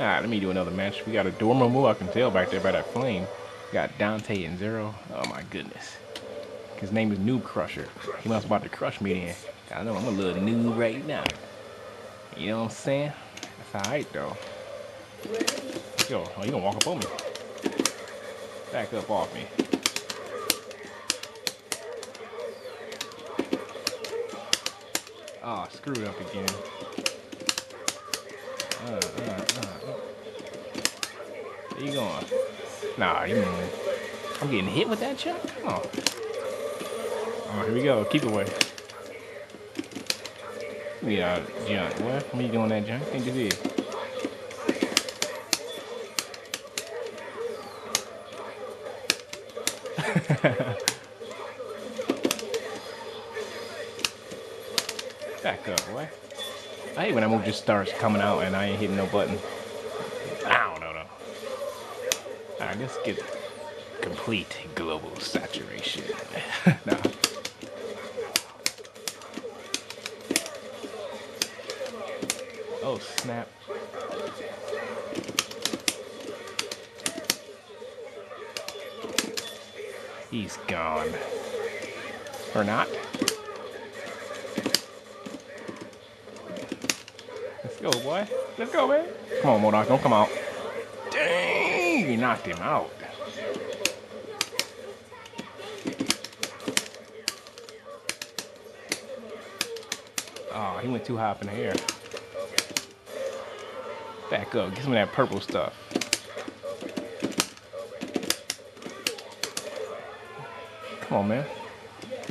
Alright, let me do another match. We got a Dormammu, I can tell back there by that flame. Got Dante and Zero. Oh my goodness. His name is Noob Crusher. He must about to crush me then. I know I'm a little noob right now. You know what I'm saying? That's alright though. Yo, oh, you gonna walk up on me. Back up off me. Ah, oh, screwed up again. Where you going? Nah, you I'm getting hit with that chuck? Come on. Oh, here we go. Keep away. Yeah, junk. What? What are you doing that junk? Think this is. Back up, boy. I hate when that move just starts coming out and I ain't hitting no button. I don't know, though. Alright, let's get complete global saturation. nah. Oh, snap. He's gone. Or not. Go, boy. Let's go, man. Come on, MODOK. Don't come out. Dang! You knocked him out. Oh, he went too high up in the air. Back up. Get some of that purple stuff. Come on, man.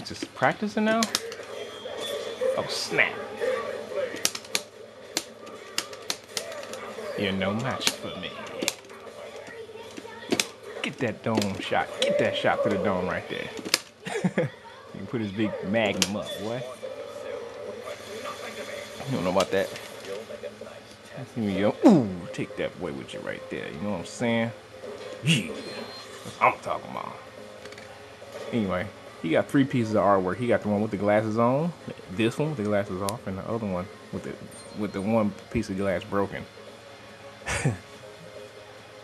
Just practicing now? Oh, snap. You're no match for me. Get that dome shot. Get that shot to the dome right there. you can put his big magnum up, boy. You don't know about that. Here go. Ooh, take that boy with you right there. You know what I'm saying? Yeah. I'm talking about. Anyway, he got three pieces of artwork. He got the one with the glasses on, this one with the glasses off, and the other one with the with the one piece of glass broken.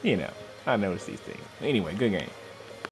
You know, I noticed these things. Anyway, good game.